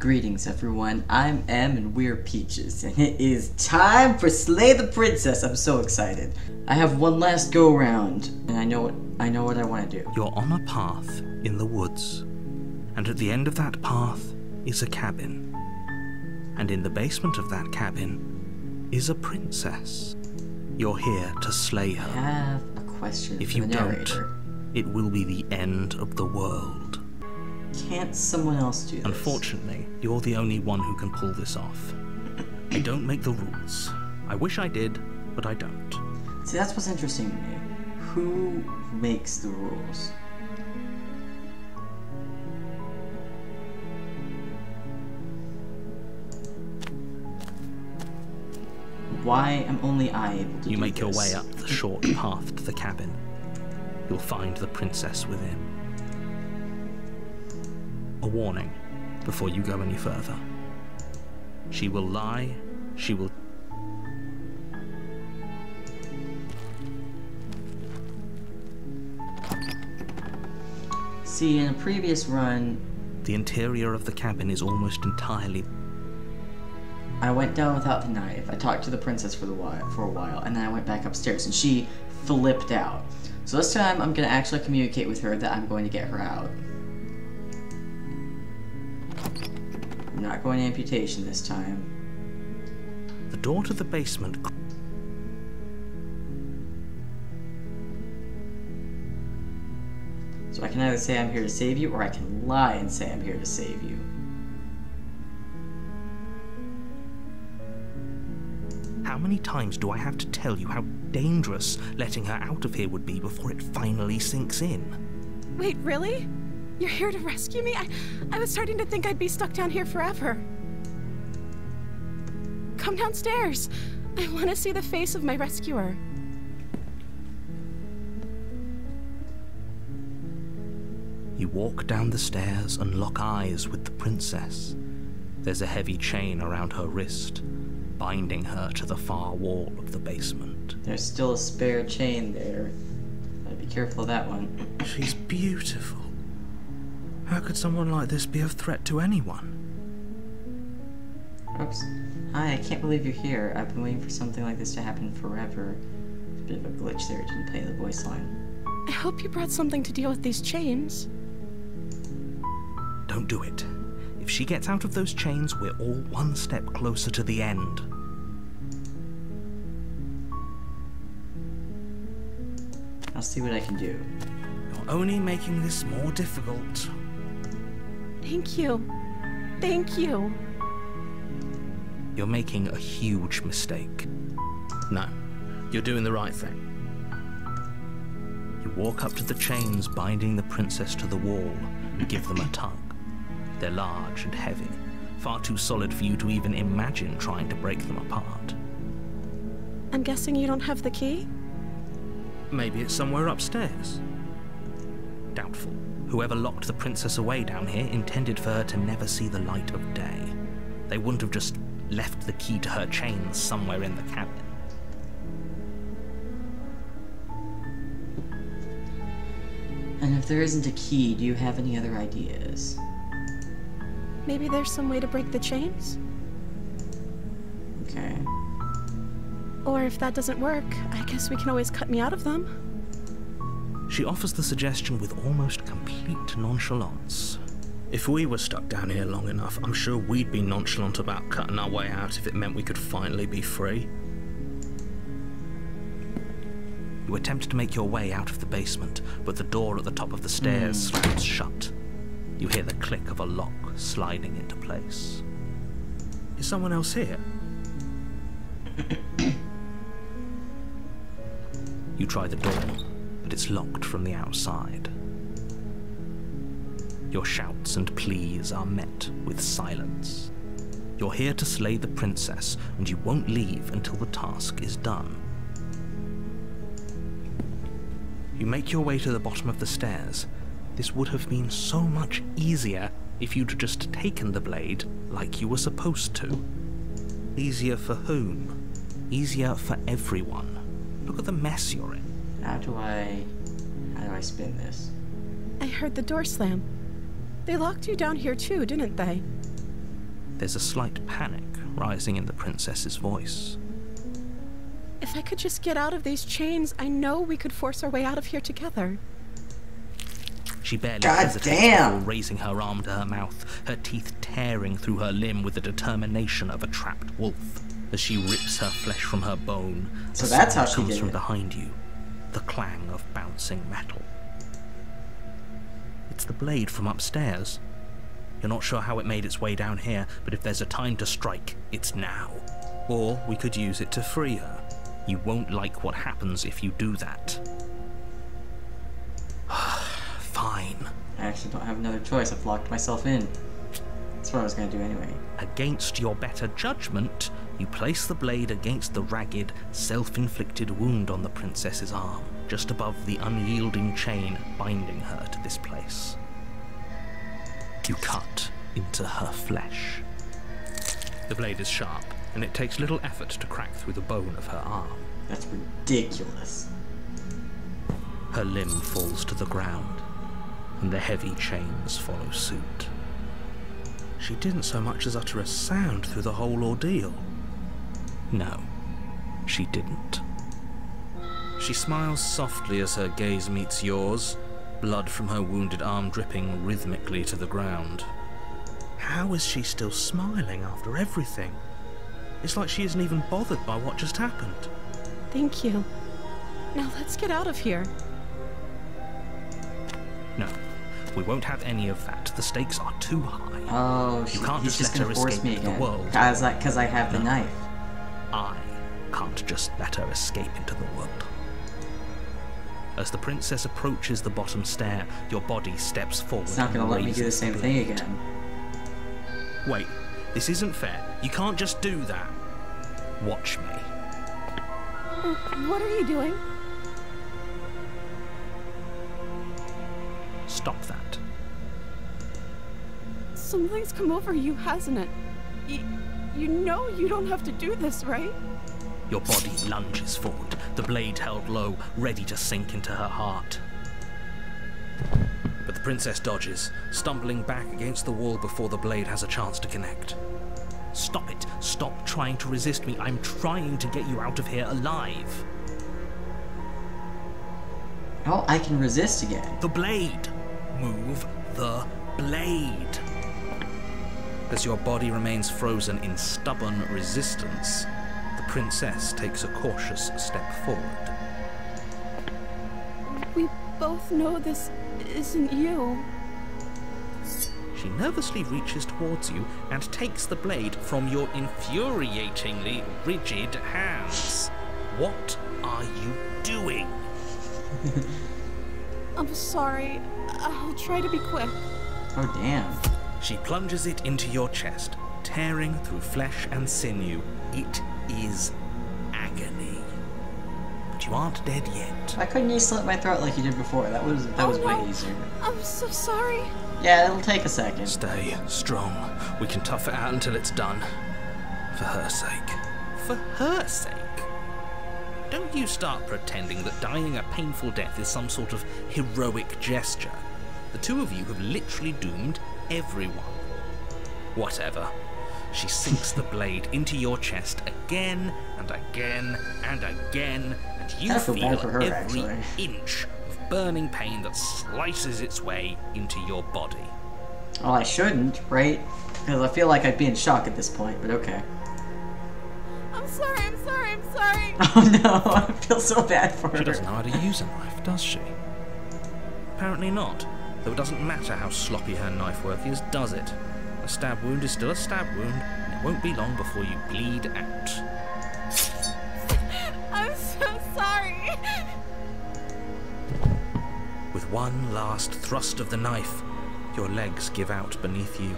Greetings everyone, I'm M and we're Peaches, and it is time for Slay the Princess. I'm so excited. I have one last go round, and I know what I know what I want to do. You're on a path in the woods, and at the end of that path is a cabin. And in the basement of that cabin is a princess. You're here to slay her. I have a question If you don't, it will be the end of the world. Can't someone else do this? Unfortunately, you're the only one who can pull this off. I don't make the rules. I wish I did, but I don't. See, that's what's interesting to me. Who makes the rules? Why am only I able to You make your way up the short path to the cabin. You'll find the princess within. A warning before you go any further. She will lie, she will. See, in a previous run, The interior of the cabin is almost entirely. I went down without the knife. I talked to the princess for the while, for a while, and then I went back upstairs, and she flipped out. So this time, I'm gonna actually communicate with her that I'm going to get her out. I'm not going to amputation this time. The door to the basement. So I can either say I'm here to save you, or I can lie and say I'm here to save you. How many times do I have to tell you how dangerous letting her out of here would be before it finally sinks in? Wait, really? You're here to rescue me? I, I was starting to think I'd be stuck down here forever. Come downstairs. I want to see the face of my rescuer. You walk down the stairs and lock eyes with the princess. There's a heavy chain around her wrist, binding her to the far wall of the basement. There's still a spare chain there. Gotta be careful of that one. She's beautiful. How could someone like this be a threat to anyone? Oops. Hi, I can't believe you're here. I've been waiting for something like this to happen forever. There's a bit of a glitch there. It didn't play the voice line. I hope you brought something to deal with these chains. Don't do it. If she gets out of those chains, we're all one step closer to the end. I'll see what I can do. You're only making this more difficult. Thank you. Thank you. You're making a huge mistake. No, you're doing the right thing. You walk up to the chains binding the princess to the wall and give them a tug. They're large and heavy, far too solid for you to even imagine trying to break them apart. I'm guessing you don't have the key? Maybe it's somewhere upstairs. Doubtful. Whoever locked the princess away down here intended for her to never see the light of day. They wouldn't have just left the key to her chains somewhere in the cabin. And if there isn't a key, do you have any other ideas? Maybe there's some way to break the chains? Okay. Or if that doesn't work, I guess we can always cut me out of them. She offers the suggestion with almost complete nonchalance. If we were stuck down here long enough, I'm sure we'd be nonchalant about cutting our way out if it meant we could finally be free. You attempt to make your way out of the basement, but the door at the top of the stairs hmm. slams shut. You hear the click of a lock sliding into place. Is someone else here? you try the door, but it's locked from the outside. Your shouts and pleas are met with silence. You're here to slay the princess, and you won't leave until the task is done. You make your way to the bottom of the stairs. This would have been so much easier if you'd just taken the blade like you were supposed to. Easier for whom? Easier for everyone. Look at the mess you're in. How do I... How do I spin this? I heard the door slam. They locked you down here too, didn't they? There's a slight panic rising in the princess's voice. If I could just get out of these chains, I know we could force our way out of here together. She barely God hesitates damn. before raising her arm to her mouth, her teeth tearing through her limb with the determination of a trapped wolf. As she rips her flesh from her bone, So a that's how she comes did from it. behind you, the clang of bouncing metal. It's the blade from upstairs. You're not sure how it made its way down here, but if there's a time to strike, it's now. Or we could use it to free her. You won't like what happens if you do that. Fine. I actually don't have another choice. I've locked myself in. That's what I was gonna do anyway. Against your better judgment, you place the blade against the ragged, self inflicted wound on the princess's arm, just above the unyielding chain binding her to this place. You cut into her flesh. The blade is sharp, and it takes little effort to crack through the bone of her arm. That's ridiculous. Her limb falls to the ground, and the heavy chains follow suit. She didn't so much as utter a sound through the whole ordeal. No, she didn't. She smiles softly as her gaze meets yours, blood from her wounded arm dripping rhythmically to the ground. How is she still smiling after everything? It's like she isn't even bothered by what just happened. Thank you. Now let's get out of here. No, we won't have any of that. The stakes are too high. Oh, she, can't he's just just let her escape me into the again. world. Cause I, cause I have the knife. I can't just let her escape into the world. As the princess approaches the bottom stair, your body steps forward. It's not gonna let me do the same thing again. Wait, this isn't fair. You can't just do that. Watch me. What are you doing? Stop that. Something's come over you, hasn't it? You, you know you don't have to do this, right? Your body lunges forward, the blade held low, ready to sink into her heart. But the princess dodges, stumbling back against the wall before the blade has a chance to connect. Stop it. Stop trying to resist me. I'm trying to get you out of here alive. Oh, I can resist again. The blade. Move the blade. As your body remains frozen in stubborn resistance, the princess takes a cautious step forward. We both know this isn't you. She nervously reaches towards you and takes the blade from your infuriatingly rigid hands. What are you doing? I'm sorry. I'll try to be quick. Oh damn. She plunges it into your chest, tearing through flesh and sinew. It is agony. But you aren't dead yet. Why couldn't you slit my throat like you did before? That was that Oh, was way easier. I'm so sorry. Yeah, it'll take a second. Stay strong. We can tough it out until it's done. For her sake. For her sake? Don't you start pretending that dying a painful death is some sort of heroic gesture. The two of you have literally doomed everyone. Whatever. She sinks the blade into your chest again and again and again, and you feel feel for her, every actually. inch of burning pain that slices its way into your body. Well, I shouldn't, right? Because I feel like I'd be in shock at this point, but okay. I'm sorry. I'm sorry. I'm sorry. Oh no, I feel so bad for She her. She doesn't know how to use a knife, does she? Apparently not, though it doesn't matter how sloppy her knife work is, does it? A stab wound is still a stab wound, and it won't be long before you bleed out. I'm so sorry. With one last thrust of the knife, your legs give out beneath you.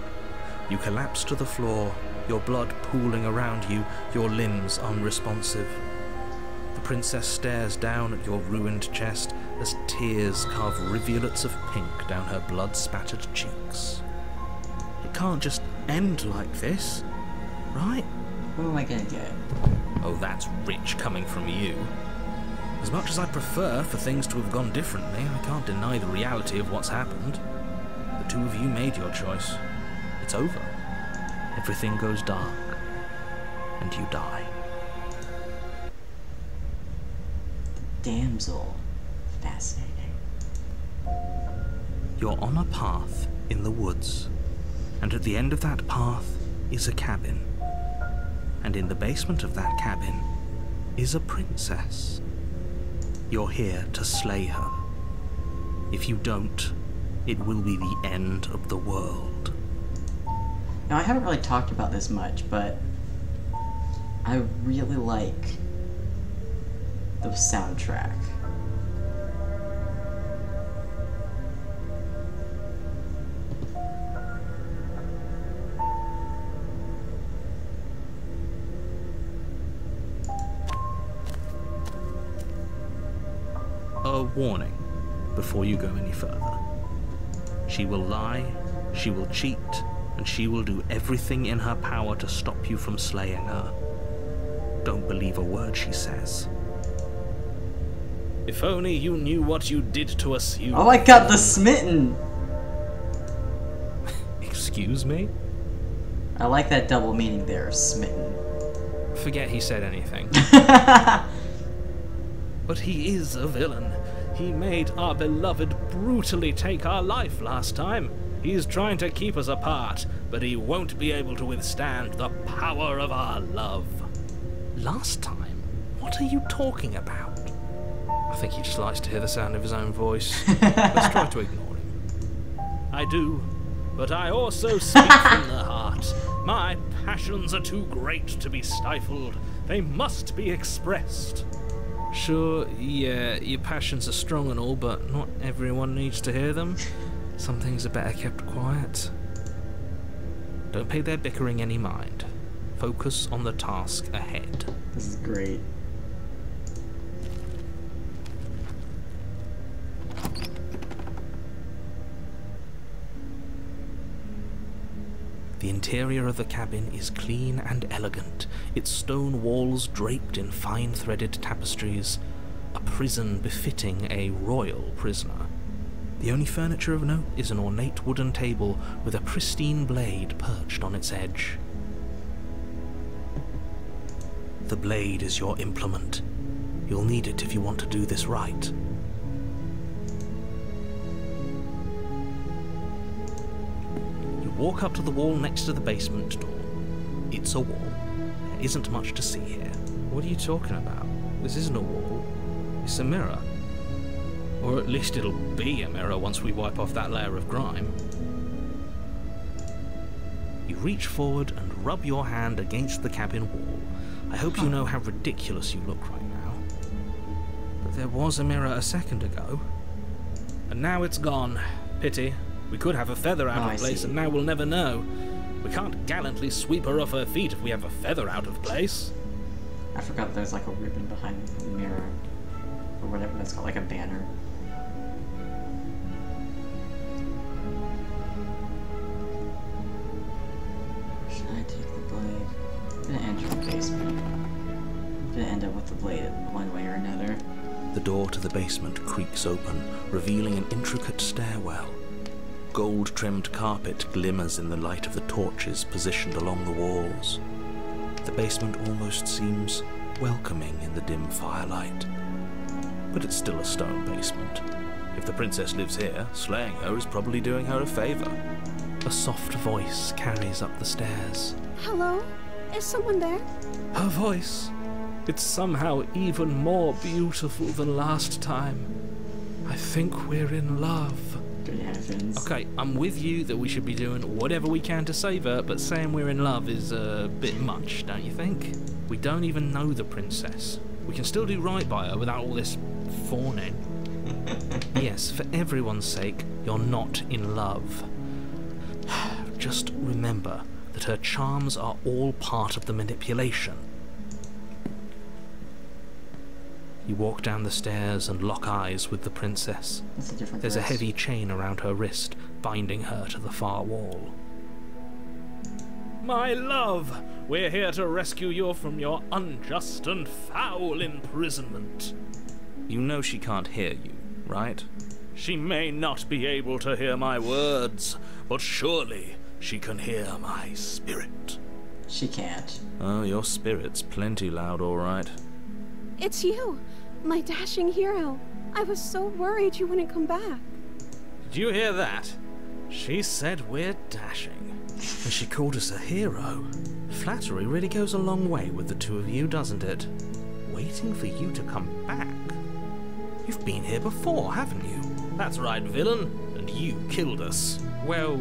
You collapse to the floor, your blood pooling around you, your limbs unresponsive. The princess stares down at your ruined chest as tears carve rivulets of pink down her blood spattered cheeks. It can't just end like this, right? What am I gonna get? Oh, that's rich coming from you. As much as I prefer for things to have gone differently, I can't deny the reality of what's happened. The two of you made your choice. It's over. everything goes dark, and you die. The damsel. Fascinating. You're on a path in the woods, and at the end of that path is a cabin. And in the basement of that cabin is a princess. You're here to slay her. If you don't, it will be the end of the world. Now, I haven't really talked about this much, but I really like the soundtrack. Warning before you go any further. She will lie, she will cheat, and she will do everything in her power to stop you from slaying her. Don't believe a word she says. If only you knew what you did to us, you. Oh I got the smitten! Excuse me? I like that double meaning there, smitten. Forget he said anything. but he is a villain. He made our beloved brutally take our life last time. He's trying to keep us apart, but he won't be able to withstand the power of our love. Last time? What are you talking about? I think he just likes to hear the sound of his own voice. Let's try to ignore him. I do, but I also speak from the heart. My passions are too great to be stifled. They must be expressed. Sure, yeah, your passions are strong and all, but not everyone needs to hear them. Some things are better kept quiet. Don't pay their bickering any mind. Focus on the task ahead. This is great. The interior of the cabin is clean and elegant, its stone walls draped in fine threaded tapestries, a prison befitting a royal prisoner. The only furniture of note is an ornate wooden table with a pristine blade perched on its edge. The blade is your implement. You'll need it if you want to do this right. Walk up to the wall next to the basement door. It's a wall. There isn't much to see here. What are you talking about? This isn't a wall. It's a mirror. Or at least it'll be a mirror once we wipe off that layer of grime. You reach forward and rub your hand against the cabin wall. I hope you know how ridiculous you look right now. But there was a mirror a second ago. And now it's gone. Pity. We could have a feather out oh, of place, and now we'll never know. We can't gallantly sweep her off her feet if we have a feather out of place. I forgot there's like a ribbon behind the mirror. Or whatever that's called, like a banner. Should I take the blade? I'm gonna enter the basement. I'm gonna end up with the blade one way or another. The door to the basement creaks open, revealing an intricate stairwell. Gold trimmed carpet glimmers in the light of the torches positioned along the walls. The basement almost seems welcoming in the dim firelight. But it's still a stone basement. If the princess lives here, slaying her is probably doing her a favor. A soft voice carries up the stairs. Hello? Is someone there? Her voice. It's somehow even more beautiful than last time. I think we're in love. Okay, I'm with you that we should be doing whatever we can to save her, but saying we're in love is a bit much, don't you think? We don't even know the princess. We can still do right by her without all this fawning. yes, for everyone's sake, you're not in love. Just remember that her charms are all part of the manipulation. You walk down the stairs and lock eyes with the princess. A There's dress. a heavy chain around her wrist, binding her to the far wall. My love, we're here to rescue you from your unjust and foul imprisonment. You know she can't hear you, right? She may not be able to hear my words, but surely she can hear my spirit. She can't. Oh, your spirit's plenty loud, all right. It's you, my dashing hero. I was so worried you wouldn't come back. Did you hear that? She said we're dashing. And she called us a hero. Flattery really goes a long way with the two of you, doesn't it? Waiting for you to come back. You've been here before, haven't you? That's right, villain. And you killed us. Well,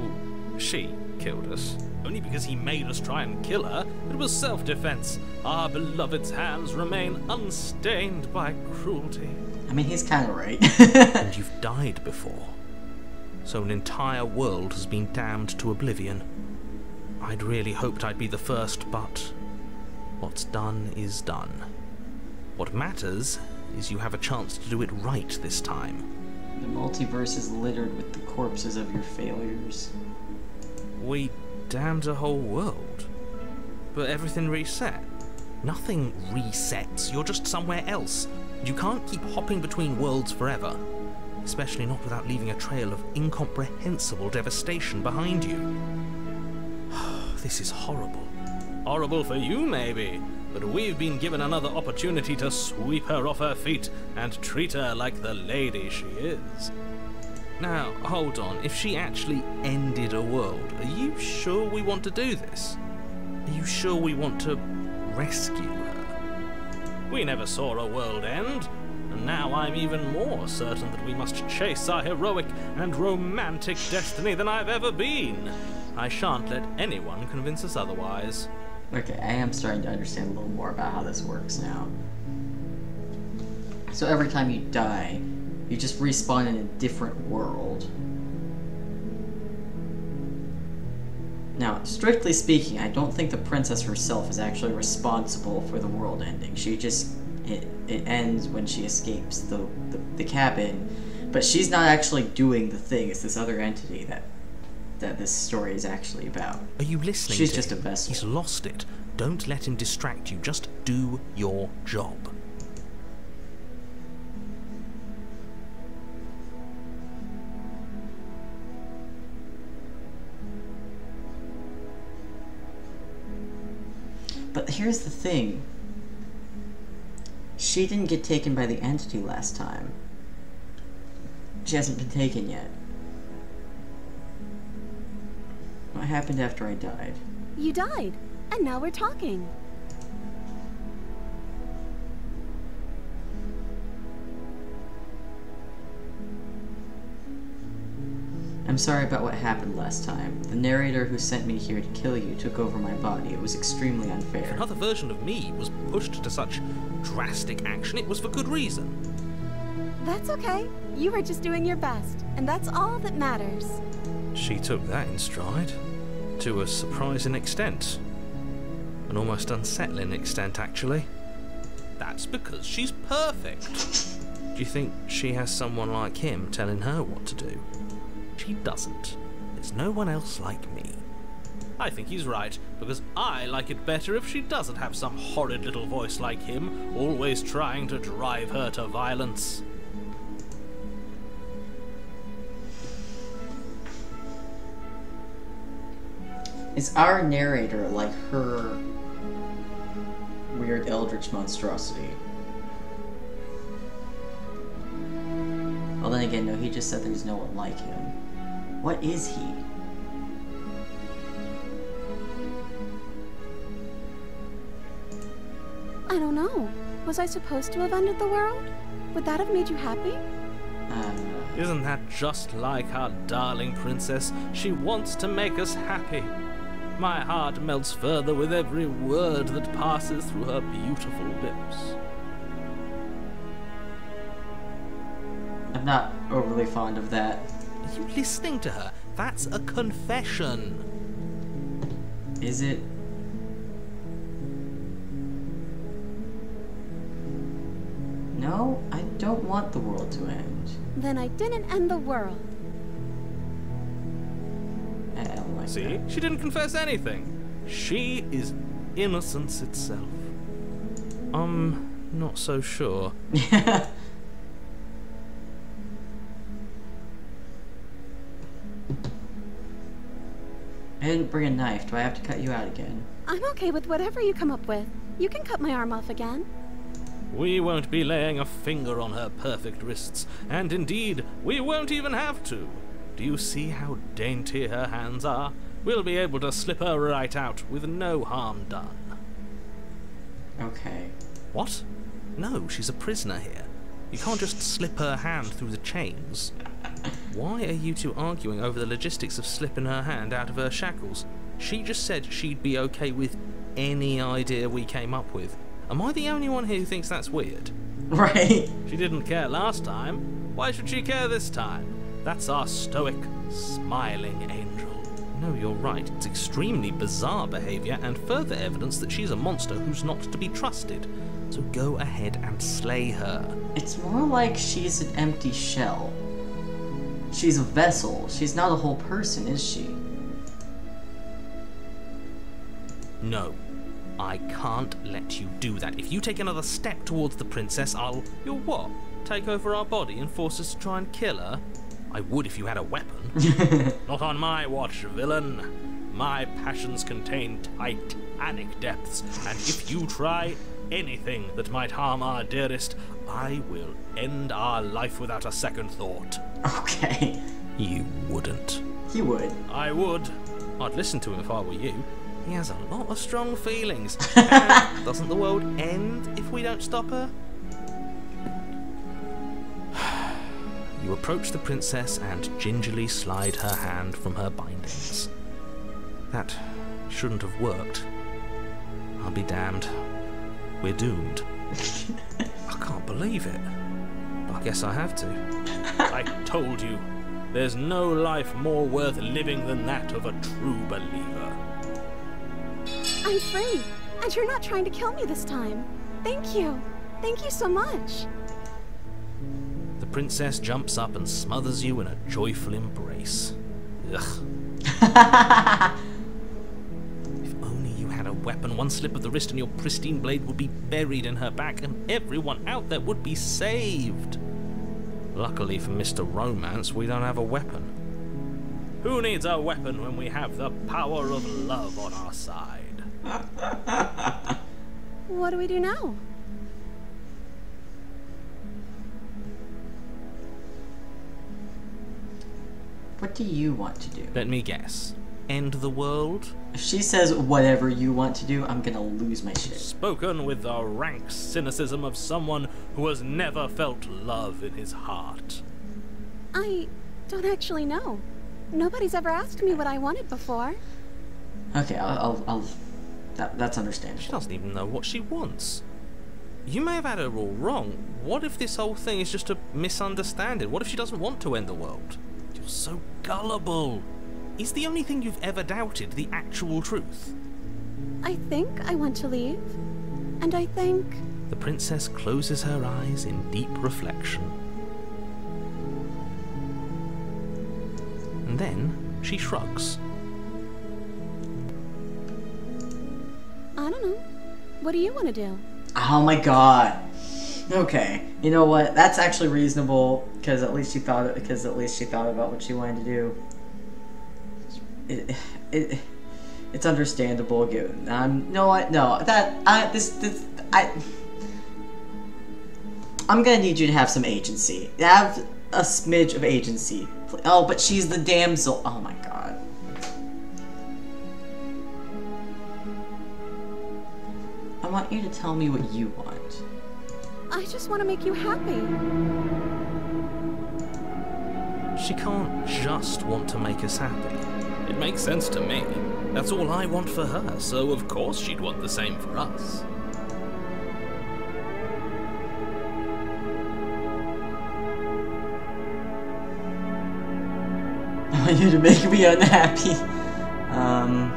she killed us. Only because he made us try and kill her. It was self defense. Our beloved's hands remain unstained by cruelty. I mean, he's kind of right. And you've died before. So an entire world has been damned to oblivion. I'd really hoped I'd be the first, but what's done is done. What matters is you have a chance to do it right this time. the multiverse is littered with the corpses of your failures. We damned a whole world. But everything reset. Nothing resets, you're just somewhere else. You can't keep hopping between worlds forever. Especially not without leaving a trail of incomprehensible devastation behind you. this is horrible. Horrible for you, maybe, but we've been given another opportunity to sweep her off her feet and treat her like the lady she is. Now, hold on. If she actually ended a world, are you sure we want to do this? Are you sure we want to rescue her? We never saw a world end, and now I'm even more certain that we must chase our heroic and romantic destiny than I've ever been. I shan't let anyone convince us otherwise. Okay, I am starting to understand a little more about how this works now. So every time you die, you just respawn in a different world. Now, strictly speaking, I don't think the princess herself is actually responsible for the world ending. She just it it ends when she escapes the, the, the cabin, but she's not actually doing the thing. It's this other entity that that this story is actually about. Are you listening? She's just a him? vessel. He's lost it. Don't let him distract you. Just do your job. Here's the thing. She didn't get taken by the entity last time. She hasn't been taken yet. What happened after I died? You died, and now we're talking. I'm sorry about what happened last time. The narrator who sent me here to kill you took over my body. It was extremely If unfair. another version of me was pushed to such drastic action, it was for good reason. That's okay. You were just doing your best, and that's all that matters. She took that in stride. To a surprising extent. An almost unsettling extent, actually. That's because she's perfect. Do you think she has someone like him telling her what to do? She doesn't. There's no one else like me. I think he's right, because I like it better if she doesn't have some horrid little voice like him, always trying to drive her to violence. Is our narrator like her weird eldritch monstrosity? Well, then again, no, he just said there's no one like him. What is he? I don't know. Was I supposed to have ended the world? Would that have made you happy? Uh, Isn't that just like our darling princess? She wants to make us happy. My heart melts further with every word that passes through her beautiful lips. I'm not overly fond of that. Are you listening to her? That's a confession. Is it? No, I don't want the world to end. Then I didn't end the world. Eh, I don't like See? She didn't confess anything. She is innocence itself. I'm not so sure. bring a knife. Do I have to cut you out again? I'm okay with whatever you come up with. You can cut my arm off again. We won't be laying a finger on her perfect wrists, and indeed, we won't even have to. Do you see how dainty her hands are? We'll be able to slip her right out with no harm done. Okay. What? No, she's a prisoner here. You can't just slip her hand through the chains. Why are you two arguing over the logistics of slipping her hand out of her shackles? She just said she'd be okay with any idea we came up with. Am I the only one here who thinks that's weird? Right. She didn't care last time. Why should she care this time? That's our stoic, smiling angel. No, you're right. It's extremely bizarre behaviour and further evidence that she's a monster who's not to be trusted. So go ahead and slay her. It's more like she's an empty shell. She's a vessel. She's not a whole person, is she? No, I can't let you do that. If you take another step towards the princess, I'll. You'll what? Take over our body and force us to try and kill her? I would if you had a weapon. Not on my watch, villain. My passions contain titanic depths, and if you try anything that might harm our dearest, I will end our life without a second thought. Okay. You wouldn't. He would. I would. I'd listen to him if I were you. He has a lot of strong feelings. Doesn't the world end if we don't stop her? You approach the princess and gingerly slide her hand from her bindings. That shouldn't have worked. I'll be damned. We're doomed. I can't believe it. I guess I have to. I told you, there's no life more worth living than that of a true believer. I'm free, and you're not trying to kill me this time. Thank you. Thank you so much. The princess jumps up and smothers you in a joyful embrace. Ugh. weapon, one slip of the wrist and your pristine blade would be buried in her back, and everyone out there would be saved. Luckily for Mr. Romance, we don't have a weapon. Who needs a weapon when we have the power of love on our side? What do we do now? What do you want to do? Let me guess. End the world? If she says whatever you want to do, I'm gonna lose my shit. Spoken with the rank cynicism of someone who has never felt love in his heart. I don't actually know. Nobody's ever asked me what I wanted before. Okay, I'll, I'll, I'll that, that's understandable. She doesn't even know what she wants. You may have had her all wrong. What if this whole thing is just a misunderstanding? What if she doesn't want to end the world? You're so gullible. Is the only thing you've ever doubted the actual truth? I think I want to leave. And I think. The princess closes her eyes in deep reflection. And then she shrugs. I don't know. What do you want to do? Oh my god. Okay, you know what? That's actually reasonable because at least she thought because at least she thought about what she wanted to do. It, it, it's understandable. Given um, no, what? No, that I this this I. I'm gonna need you to have some agency. Have a smidge of agency. Oh, but she's the damsel. Oh my god. I want you to tell me what you want. I just want to make you happy. She can't just want to make us happy. It makes sense to me. That's all I want for her, so of course she'd want the same for us. I want you to make me unhappy. Um,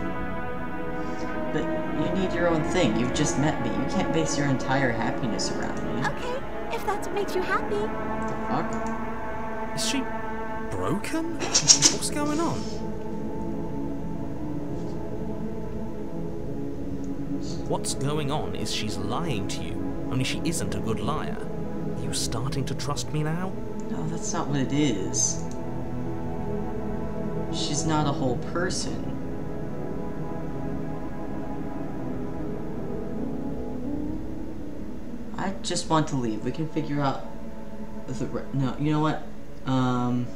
but you need your own thing. You've just met me. You can't base your entire happiness around me. Okay, if that's what makes you happy. What the fuck? Is she broken? What's going on? What's going on is she's lying to you, only she isn't a good liar. Are you starting to trust me now? No, that's not what it is. She's not a whole person. I just want to leave. We can figure out the no. You know what? Um,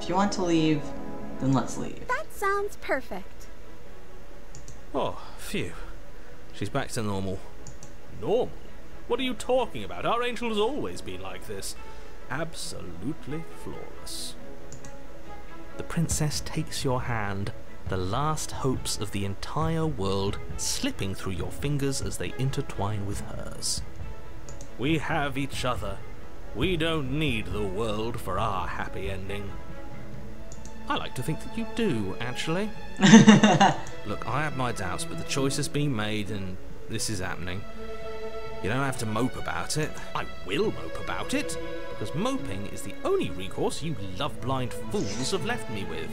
if you want to leave, then let's leave. That sounds perfect. Oh, phew. She's back to normal. Normal? What are you talking about? Our angel has always been like this. Absolutely flawless. The princess takes your hand, the last hopes of the entire world slipping through your fingers as they intertwine with hers. We have each other. We don't need the world for our happy ending. I like to think that you do, actually. Look, I have my doubts, but the choice has been made and this is happening. You don't have to mope about it. I will mope about it, because moping is the only recourse you love-blind fools have left me with.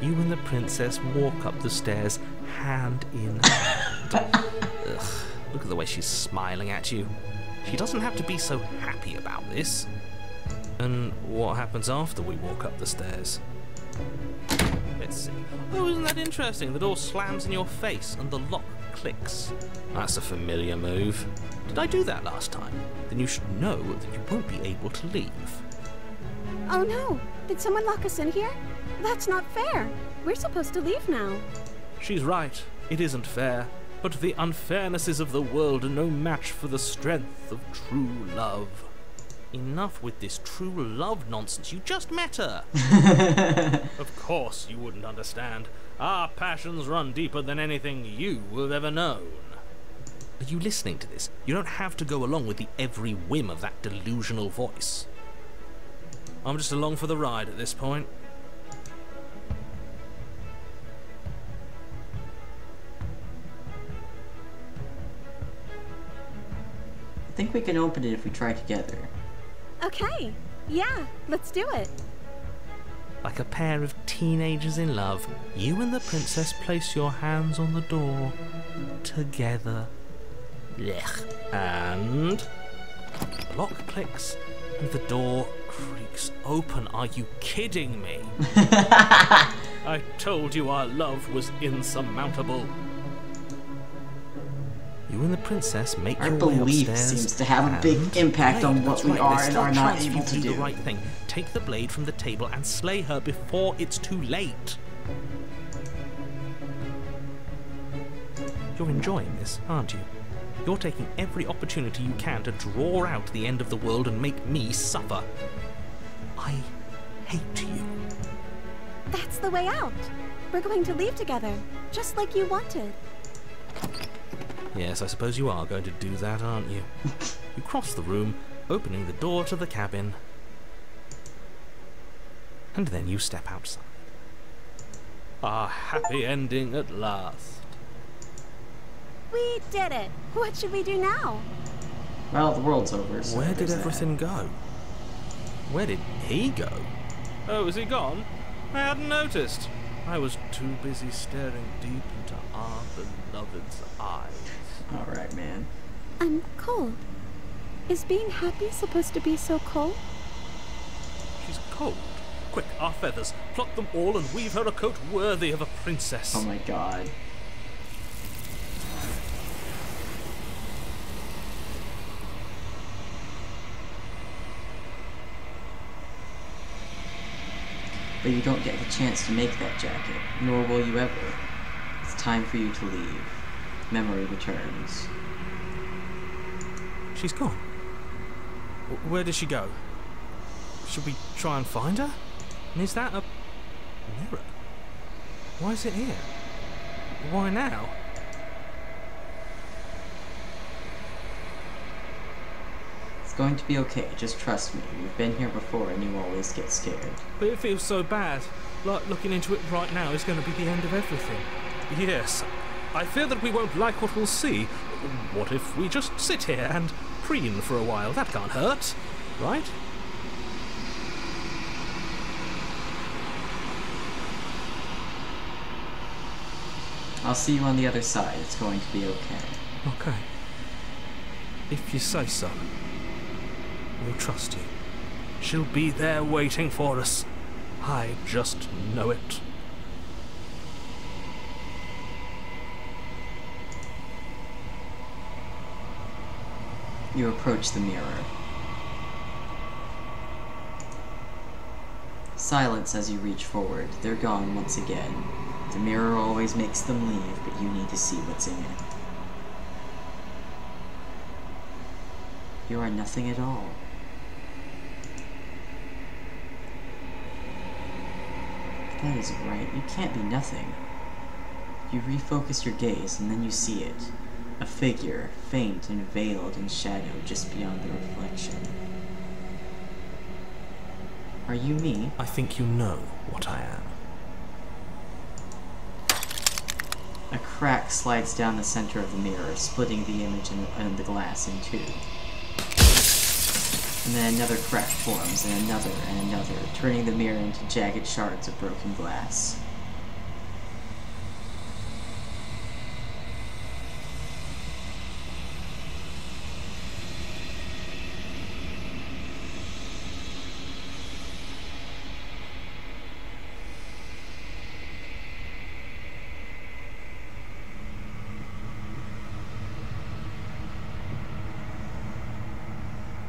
You and the princess walk up the stairs, hand in hand. Ugh, look at the way she's smiling at you. She doesn't have to be so happy about this. And what happens after we walk up the stairs? Let's see. Oh, isn't that interesting? The door slams in your face and the lock clicks. That's a familiar move. Did I do that last time? Then you should know that you won't be able to leave. Oh no! Did someone lock us in here? That's not fair. We're supposed to leave now. She's right. It isn't fair. But the unfairnesses of the world are no match for the strength of true love. Enough with this true love nonsense. You just met her. of course you wouldn't understand. Our passions run deeper than anything you have ever known. Are you listening to this? You don't have to go along with the every whim of that delusional voice. I'm just along for the ride at this point. I think we can open it if we try together. Okay. Yeah, let's do it. Like a pair of teenagers in love, you and the princess place your hands on the door together. Blech. And the lock clicks and the door creaks open. Are you kidding me? I told you our love was insurmountable. You and the princess make Our your way belief upstairs. seems to have a big and- impact on Right, what that's we right, are and are not able you to do do. the right thing. Take the blade from the table and slay her before it's too late. You're enjoying this, aren't you? You're taking every opportunity you can to draw out the end of the world and make me suffer. I hate you. That's the way out. We're going to leave together, just like you wanted. Yes, I suppose you are going to do that, aren't you? you cross the room, opening the door to the cabin. And then you step outside. A happy ending at last. We did it. What should we do now? Well, the world's over. So Where did there's that. everything go? Where did he go? Oh, is he gone? I hadn't noticed. I was too busy staring deep into our beloved's eyes. All right, man. I'm cold. Is being happy supposed to be so cold? She's cold. Quick, our feathers. Pluck them all and weave her a coat worthy of a princess. Oh my god. But you don't get the chance to make that jacket, nor will you ever. It's time for you to leave. Memory returns. She's gone. Where does she go? Should we try and find her? And is that a mirror? Why is it here? Why now? It's going to be okay, just trust me. You've been here before and you always get scared. But it feels so bad. Like looking into it right now is going to be the end of everything. Yes. I fear that we won't like what we'll see. What if we just sit here and preen for a while? That can't hurt, right? I'll see you on the other side. It's going to be okay. Okay. If you say so. We'll trust you. She'll be there waiting for us. I just know it. You approach the mirror. Silence as you reach forward. They're gone once again. The mirror always makes them leave, but you need to see what's in it. You are nothing at all. That isn't right. You can't be nothing. You refocus your gaze, and then you see it. A figure, faint and veiled in shadow just beyond the reflection. Are you me? I think you know what I am. A crack slides down the center of the mirror, splitting the image and, the glass in two. And then another crack forms, and another, and another, turning the mirror into jagged shards of broken glass.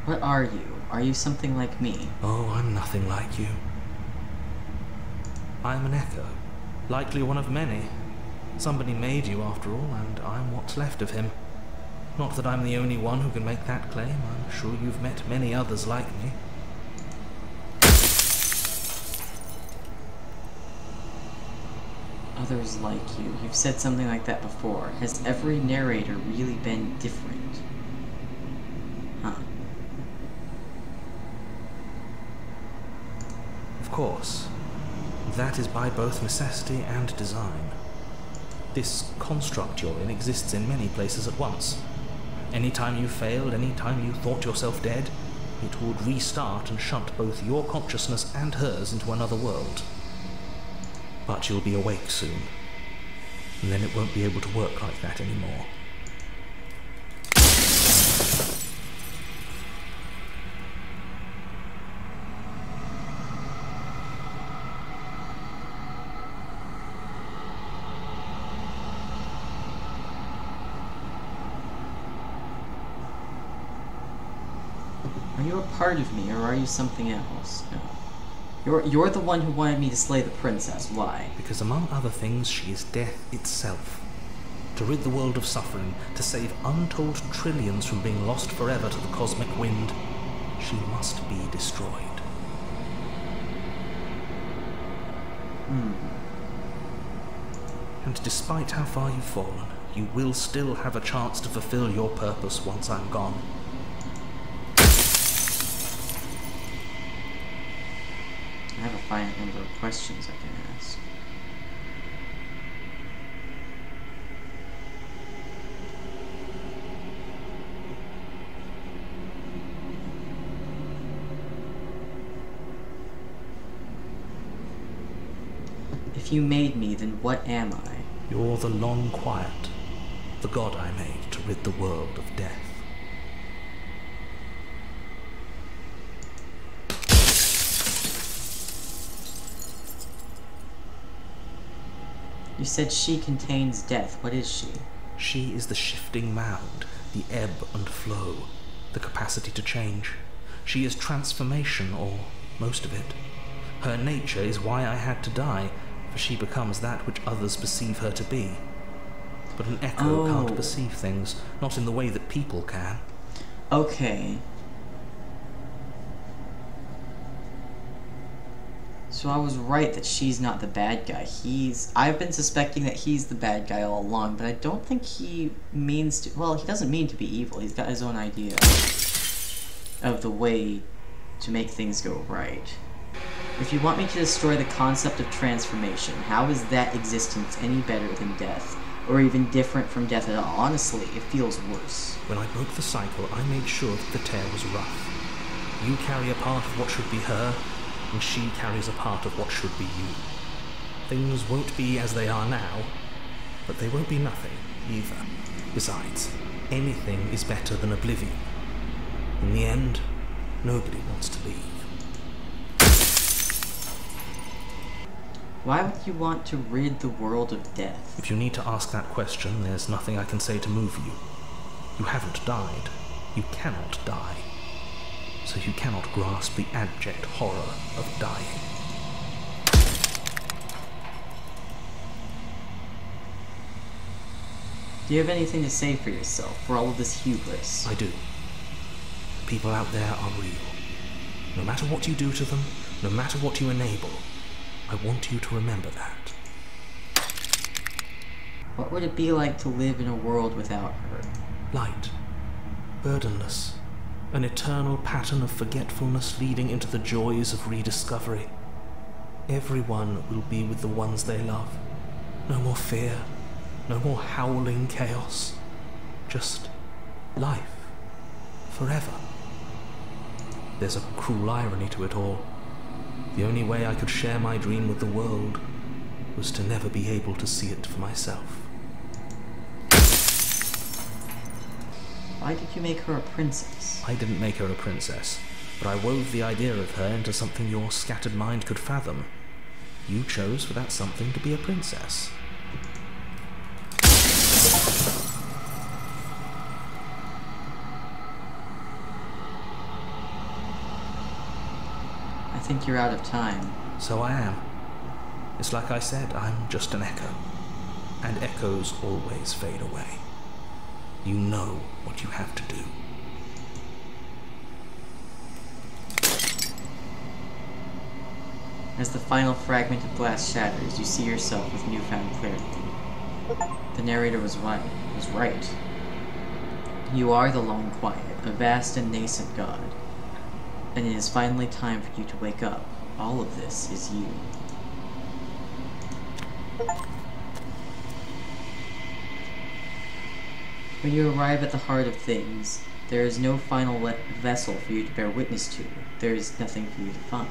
What are you? Are you something like me? Oh, I'm nothing like you. I'm an echo, likely one of many. Somebody made you after all, and I'm what's left of him. Not that I'm the only one who can make that claim. I'm sure you've met many others like me. Others like you. You've said something like that before. Has every narrator really been different? Huh. Of course, that is by both necessity and design. This construct you're in exists in many places at once. Any time you failed, any time you thought yourself dead, it would restart and shunt both your consciousness and hers into another world. But you'll be awake soon, and then it won't be able to work like that anymore. Are you a part of me, or are you something else? No. You're, you're the one who wanted me to slay the princess. Why? Because among other things, she is death itself. To rid the world of suffering, to save untold trillions from being lost forever to the cosmic wind, she must be destroyed. Hmm. And despite how far you've fallen, you will still have a chance to fulfill your purpose once I'm gone. I have a finite number of questions I can ask. If you made me, then what am I? You're the long quiet, the god I made to rid the world of death. You said she contains death. What is she? She is the shifting mound, the ebb and flow, the capacity to change. She is transformation, or most of it. Her nature is why I had to die, for she becomes that which others perceive her to be. But an echo Oh. can't perceive things, not in the way that people can. Okay. So I was right that she's not the bad guy. He's. I've been suspecting that he's the bad guy all along, but I don't think he means to. Well, he doesn't mean to be evil. He's got his own idea of the way to make things go right. If you want me to destroy the concept of transformation, how is that existence any better than death? Or even different from death at all? Honestly, it feels worse. When I broke the cycle, I made sure that the tear was rough. You carry a part of what should be her, and she carries a part of what should be you. Things won't be as they are now, but they won't be nothing either. Besides, anything is better than oblivion. In the end, nobody wants to leave. Why would you want to rid the world of death? If you need to ask that question, there's nothing I can say to move you. You haven't died. You cannot die. So you cannot grasp the abject horror of dying. Do you have anything to say for yourself for all of this hubris? I do. The People out there are real. No matter what you do to them, no matter what you enable, I want you to remember that. What would it be like to live in a world without her? Light, burdenless, an eternal pattern of forgetfulness leading into the joys of rediscovery. Everyone will be with the ones they love. No more fear, no more howling chaos. Just life. Forever. There's a cruel irony to it all. The only way I could share my dream with the world was to never be able to see it for myself. Why did you make her a princess? I didn't make her a princess, but I wove the idea of her into something your scattered mind could fathom. You chose for that something to be a princess. I think you're out of time. So I am. It's like I said, I'm just an echo. And echoes always fade away. You know what you have to do. As the final fragment of glass shatters, you see yourself with newfound clarity. The narrator was right. Was right. You are the Long Quiet, a vast and nascent god. And it is finally time for you to wake up. All of this is you. When you arrive at the heart of things, there is no final vessel for you to bear witness to. There is nothing for you to find.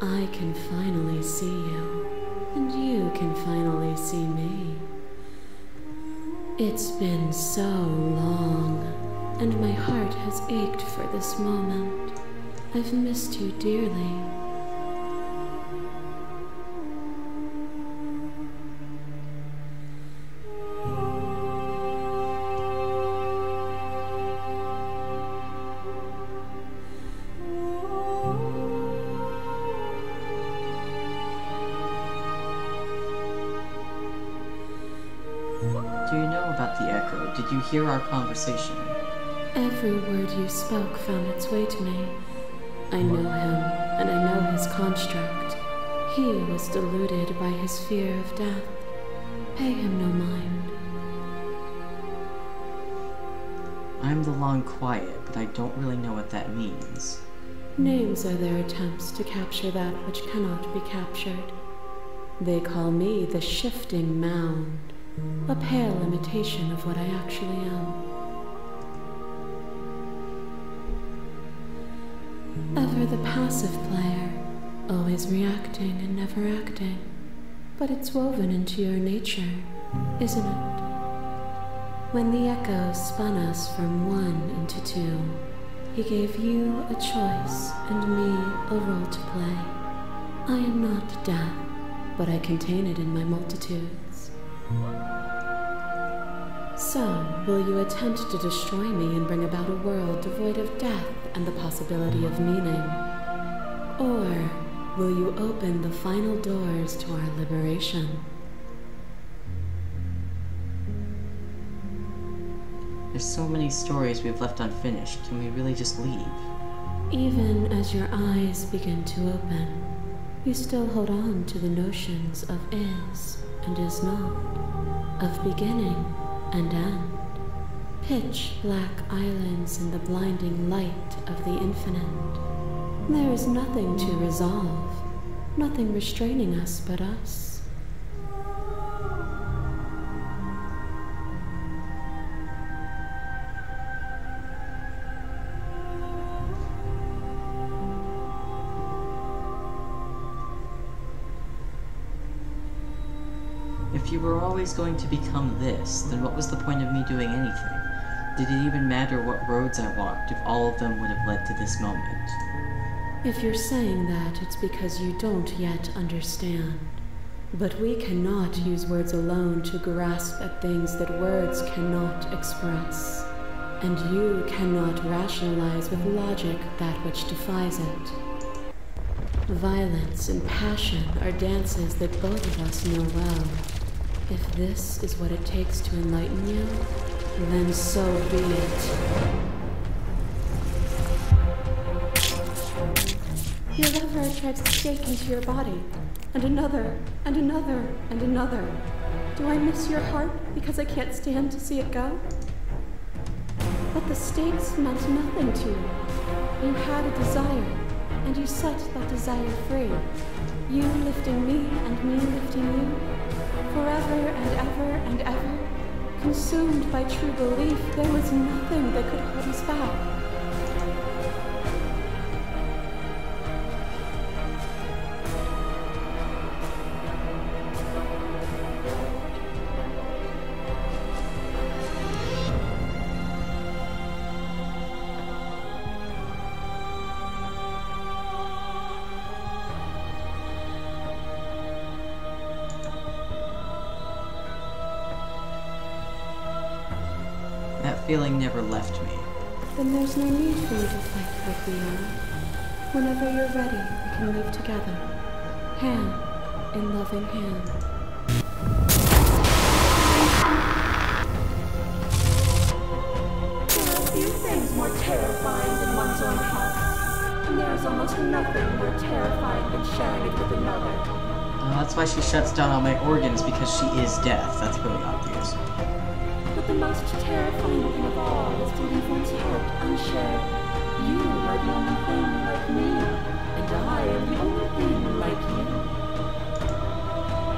I can finally see you, and you can finally see me. It's been so long, and my heart has ached for this moment. I've missed you dearly. Conversation? Every word you spoke found its way to me. I know him, and I know his construct. He was deluded by his fear of death. Pay him no mind. I'm the Long Quiet, but I don't really know what that means. Names are their attempts to capture that which cannot be captured. They call me the shifting mound, a pale imitation of what I actually am. Passive player, always reacting and never acting. But it's woven into your nature, isn't it? When the echo spun us from one into two, he gave you a choice and me a role to play. I am not death, but I contain it in my multitudes. So, will you attempt to destroy me and bring about a world devoid of death and the possibility of meaning? Or will you open the final doors to our liberation? There's so many stories we've left unfinished. Can we really just leave? Even as your eyes begin to open, you still hold on to the notions of is and is not, of beginning and end. Pitch black islands in the blinding light of the infinite. There is nothing to resolve, nothing restraining us but us. If you were always going to become this, then what was the point of me doing anything? Did it even matter what roads I walked if all of them would have led to this moment? If you're saying that, it's because you don't yet understand. But we cannot use words alone to grasp at things that words cannot express. And you cannot rationalize with logic that which defies it. Violence and passion are dances that both of us know well. If this is what it takes to enlighten you, then so be it. Your lover drives to stake into your body, and another, and another, and another. Do I miss your heart because I can't stand to see it go? But the stakes meant nothing to you. You had a desire, and you set that desire free. You lifting me and me lifting you. Forever and ever and ever. Consumed by true belief, there was nothing that could hold us back. There's no need for you to fight like we are. Whenever you're ready, we can move together. Hand in loving hand. There are few things more terrifying than one's own heart. And there is almost nothing more terrifying than sharing it with another. Uh, that's why she shuts down all my organs because she is death. That's really obvious. But the most terrifying thing of all is to leave one's heart unshared. You are the only thing like me, and I am the only thing like you.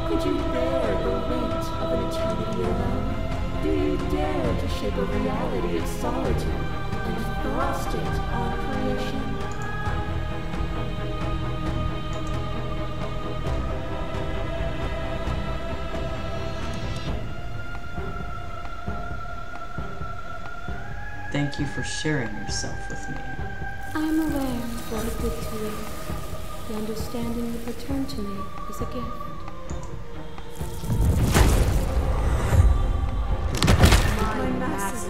Could you bear the weight of an eternity alone? Do you dare to shape a reality of solitude and thrust it on creation? Thank you for sharing yourself with me. I am aware of what it did to you. The understanding you've returned to me is a gift.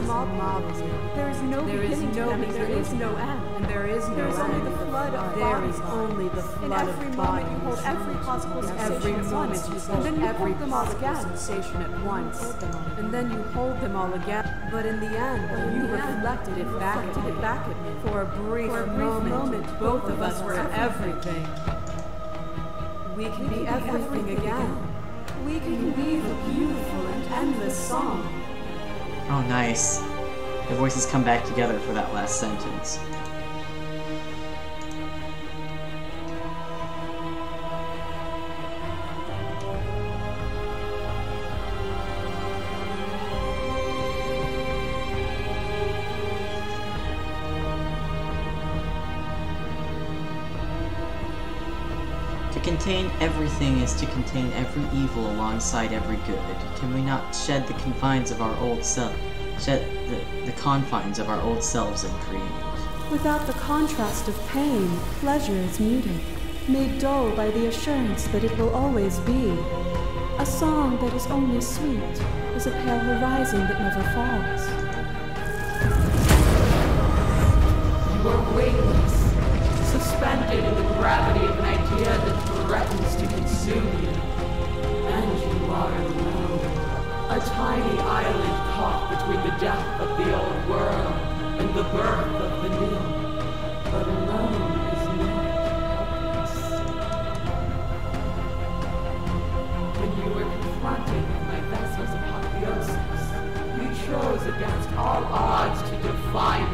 Mob of. There is no There is beginning to no them, and there is no end. And there is no There is only the flood of There bodies. is only the In every moment you hold every possible sensation at once, and then you hold them all again. sensation at once, and then you hold them all again. But in the end, in you the end, reflected it back reflected it back at me. For a brief, For a brief moment, moment, both of us were everything. We can be everything again. We can weave a beautiful and endless song. Oh, nice. The voices come back together for that last sentence. Contain everything is to contain every evil alongside every good. Can we not shed the confines of our old self, shed the, the confines of our old selves and create? Without the contrast of pain, pleasure is muted, made dull by the assurance that it will always be. A song that is only sweet is a pale horizon that never falls. Suspended in the gravity of an idea that threatens to consume you. And you are alone. A tiny island caught between the death of the old world and the birth of the new. But alone is not helpless. When you were confronted my vessel's apotheosis, you chose against all odds to defy me,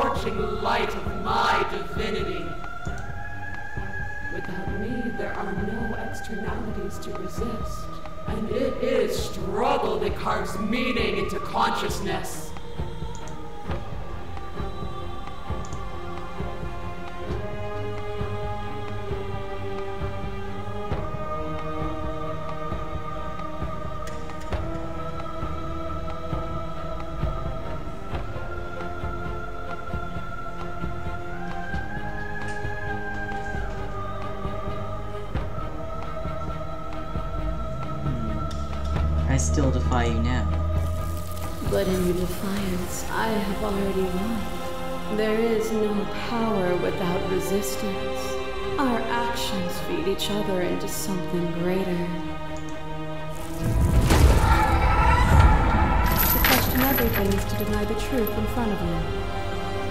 scorching light of my divinity. Without me, there are no externalities to resist. And it is struggle that carves meaning into consciousness. Something greater. To question everything is to deny the truth in front of you.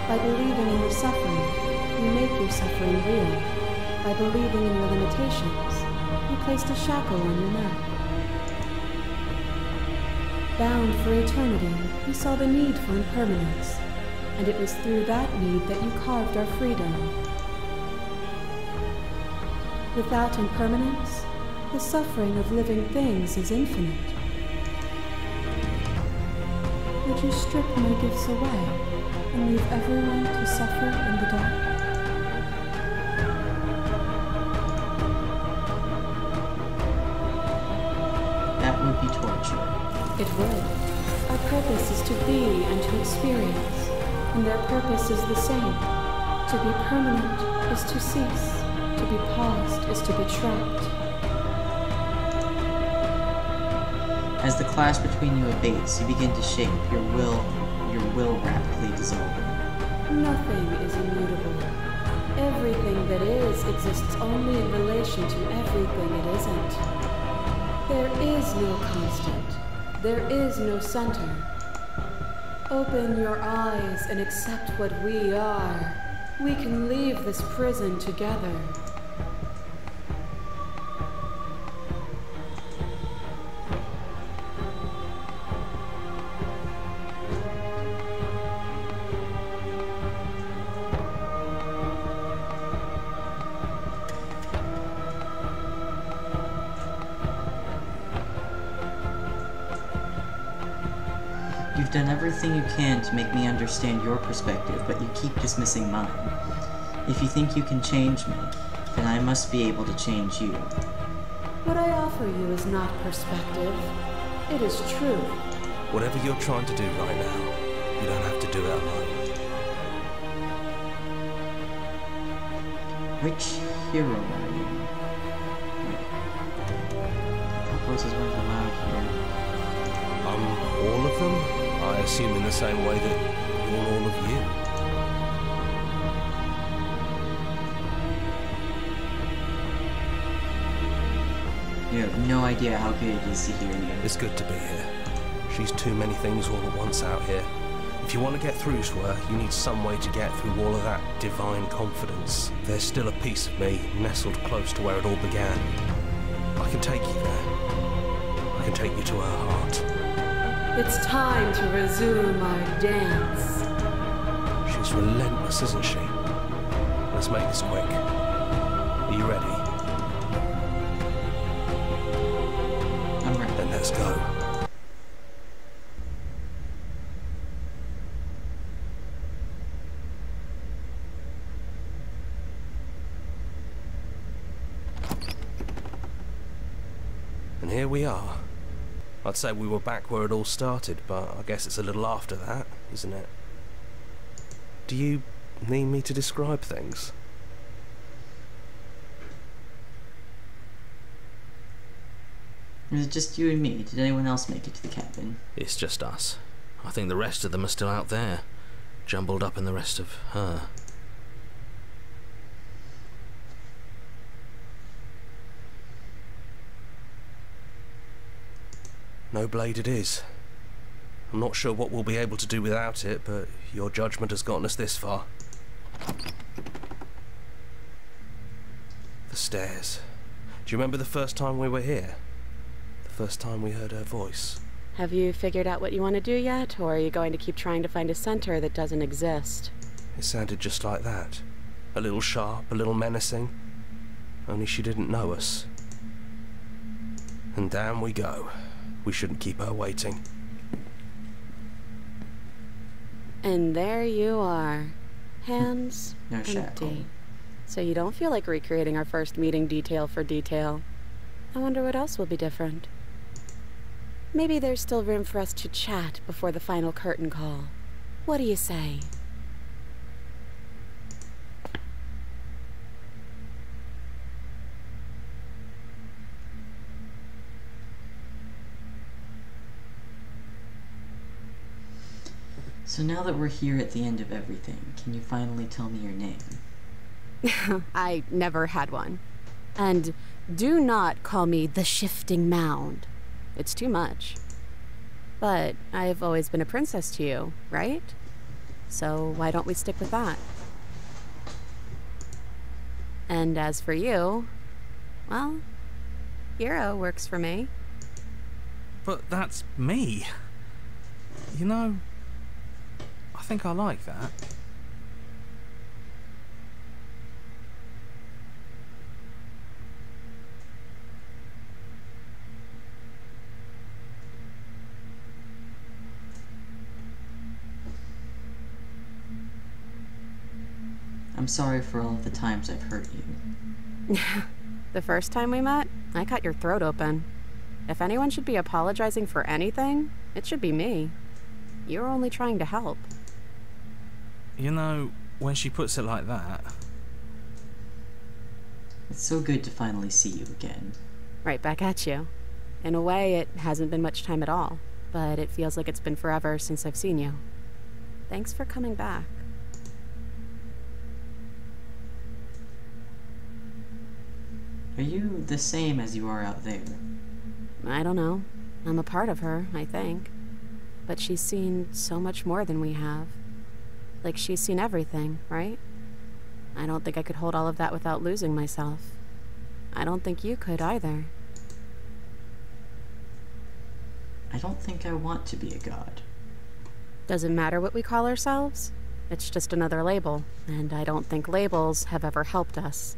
By believing in your suffering, you make your suffering real. By believing in your limitations, you placed a shackle on your neck. Bound for eternity, you saw the need for impermanence, and it was through that need that you carved our freedom. Without impermanence, the suffering of living things is infinite. Would you strip my gifts away and leave everyone to suffer in the dark? That would be torture. It would. Our purpose is to be and to experience, and their purpose is the same. To be permanent is to cease, to be paused is to be trapped. As the clash between you abates, you begin to shape, your will your will rapidly dissolving. Nothing is immutable. Everything that is exists only in relation to everything it isn't. There is no constant. There is no center. Open your eyes and accept what we are. We can leave this prison together. Understand your perspective, but you keep dismissing mine. If you think you can change me, then I must be able to change you. What I offer you is not perspective. It is truth. Whatever you're trying to do right now, you don't have to do it alone. Which hero are you? What voices weren't allowed here? Um, all of them? I assume in the same way that all of you. You have no idea how good it is to hear you. It's good to be here. She's too many things all at once out here. If you want to get through to her, you need some way to get through all of that divine confidence. There's still a piece of me nestled close to where it all began. I can take you there. I can take you to her heart. It's time to resume our dance. She's relentless, isn't she? Let's make this quick. Are you ready? I'm ready. Then let's go. And here we are. I'd say we were back where it all started, but I guess it's a little after that, isn't it? Do you need me to describe things? Is it just you and me? Did anyone else make it to the cabin? It's just us. I think the rest of them are still out there, jumbled up in the rest of her. No blade it is. I'm not sure what we'll be able to do without it, but your judgment has gotten us this far. The stairs. Do you remember the first time we were here? The first time we heard her voice? Have you figured out what you want to do yet, or are you going to keep trying to find a center that doesn't exist? It sounded just like that. A little sharp, a little menacing. Only she didn't know us. And down we go. We shouldn't keep her waiting. And there you are. Hands No shackle. empty. So you don't feel like recreating our first meeting detail for detail. I wonder what else will be different. Maybe there's still room for us to chat before the final curtain call. What do you say? So now that we're here at the end of everything, can you finally tell me your name? I never had one. And do not call me the Shifting Mound. It's too much. But I've always been a princess to you, right? So why don't we stick with that? And as for you, well, Hero works for me. But that's me. You know, I think I like that. I'm sorry for all of the times I've hurt you. The first time we met, I cut your throat open. If anyone should be apologizing for anything, it should be me. You're only trying to help. You know, when she puts it like that, It's so good to finally see you again. Right back at you. In a way, it hasn't been much time at all, but it feels like it's been forever since I've seen you. Thanks for coming back. Are you the same as you are out there? I don't know. I'm a part of her, I think. But she's seen so much more than we have. Like she's seen everything, right? I don't think I could hold all of that without losing myself. I don't think you could either. I don't think I want to be a god. Doesn't matter what we call ourselves. It's just another label, and I don't think labels have ever helped us.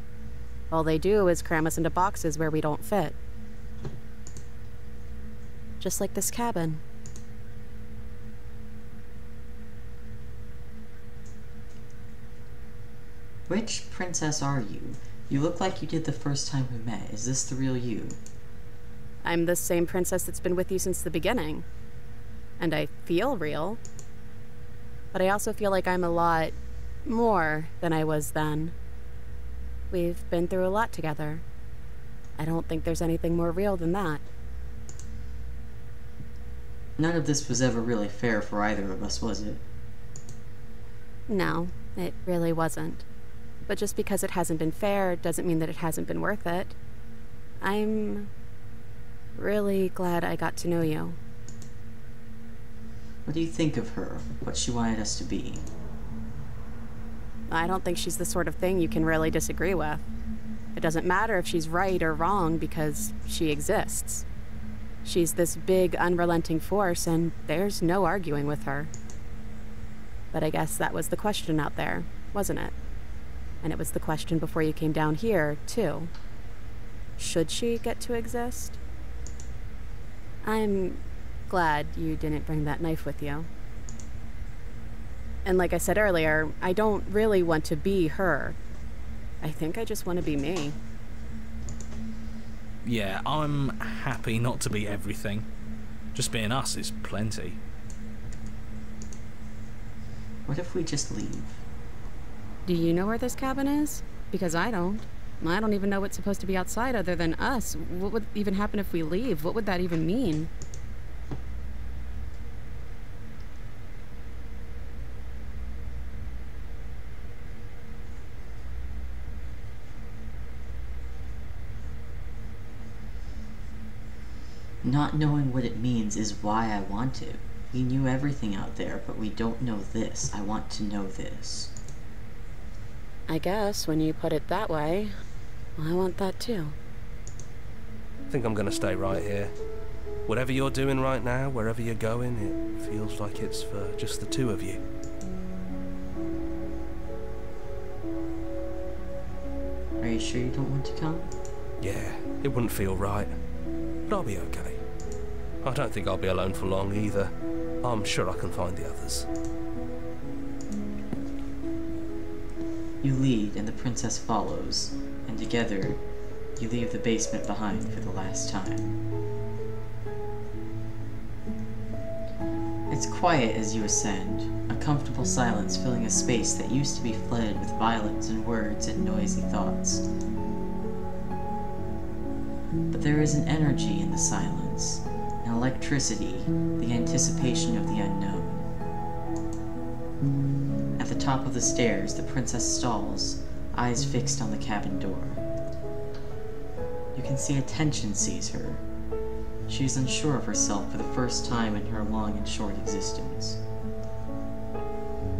All they do is cram us into boxes where we don't fit. Just like this cabin. Which princess are you? You look like you did the first time we met. Is this the real you? I'm the same princess that's been with you since the beginning. And I feel real. But I also feel like I'm a lot more than I was then. We've been through a lot together. I don't think there's anything more real than that. None of this was ever really fair for either of us, was it? No, it really wasn't. But just because it hasn't been fair doesn't mean that it hasn't been worth it. I'm really glad I got to know you. What do you think of her? What she wanted us to be? I don't think she's the sort of thing you can really disagree with. It doesn't matter if she's right or wrong because she exists. She's this big, unrelenting force, and there's no arguing with her. But I guess that was the question out there, wasn't it? And it was the question before you came down here, too. Should she get to exist? I'm glad you didn't bring that knife with you. And like I said earlier, I don't really want to be her. I think I just want to be me. yeah, I'm happy not to be everything. Just being us is plenty. What if we just leave? Do you know where this cabin is? Because I don't. I don't even know what's supposed to be outside other than us. What would even happen if we leave? What would that even mean? Not knowing what it means is why I want to. We knew everything out there, but we don't know this. I want to know this. I guess when you put it that way, I want that too. I think I'm gonna stay right here. Whatever you're doing right now, wherever you're going, it feels like it's for just the two of you. Are you sure you don't want to come? Yeah, it wouldn't feel right. But I'll be okay. I don't think I'll be alone for long either. I'm sure I can find the others. You lead, and the princess follows, and together, you leave the basement behind for the last time. It's quiet as you ascend, a comfortable silence filling a space that used to be flooded with violence and words and noisy thoughts. But there is an energy in the silence, an electricity, the anticipation of the unknown. Top of the stairs, the princess stalls, eyes fixed on the cabin door. You can see a tension seize her. She is unsure of herself for the first time in her long and short existence.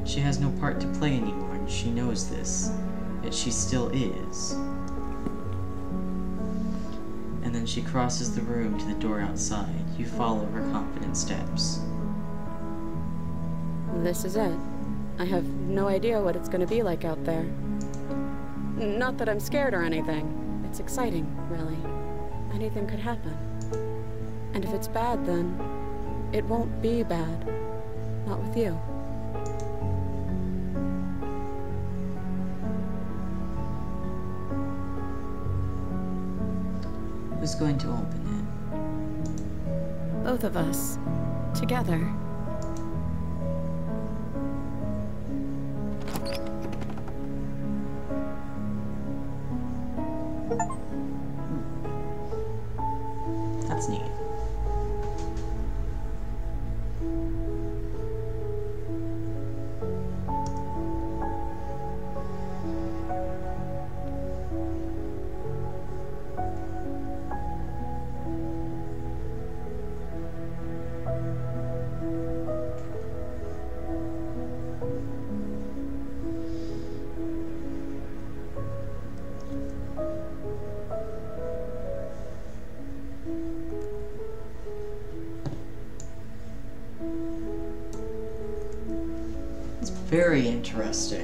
She has no part to play anymore, and she knows this, yet she still is. And then she crosses the room to the door outside. You follow her confident steps. This is it. I have no idea what it's gonna be like out there. Not that I'm scared or anything. It's exciting, really. Anything could happen. And if it's bad, then it won't be bad. Not with you. Who's going to open it? Both of us. Together. Interesting.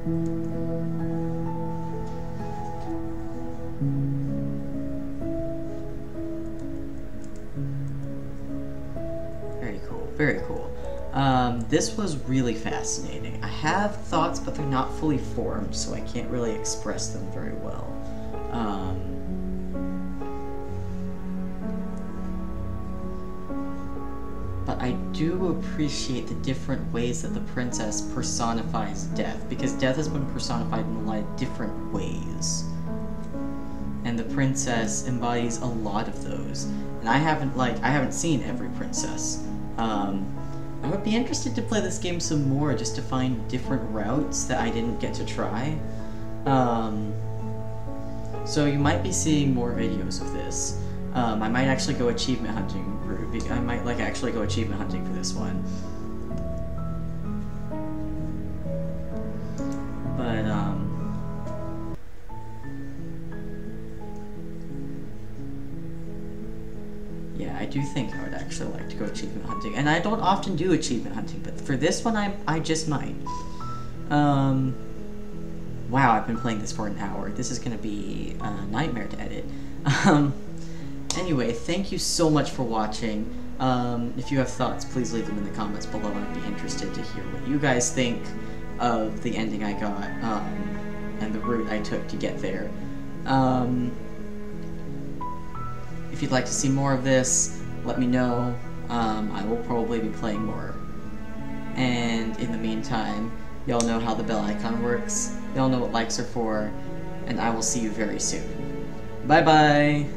Very cool, very cool. Um, this was really fascinating. I have thoughts, but they're not fully formed, so I can't really express them very well. Um, do appreciate the different ways that the princess personifies death, because death has been personified in a lot of different ways. And the princess embodies a lot of those. And I haven't, like, I haven't seen every princess. Um, I would be interested to play this game some more just to find different routes that I didn't get to try. Um, so you might be seeing more videos of this. Um, I might actually go achievement hunting. Be- I might like actually go achievement hunting for this one. But um, yeah, I do think I would actually like to go achievement hunting, and I don't often do achievement hunting, but for this one, I I just might. Um, wow, I've been playing this for an hour. This is gonna be a nightmare to edit. Um, anyway, thank you so much for watching. Um, if you have thoughts, please leave them in the comments below. I'd be interested to hear what you guys think of the ending I got um, and the route I took to get there. Um, if you'd like to see more of this, let me know. Um, I will probably be playing more. And in the meantime, y'all know how the bell icon works, y'all know what likes are for, and I will see you very soon. Bye bye!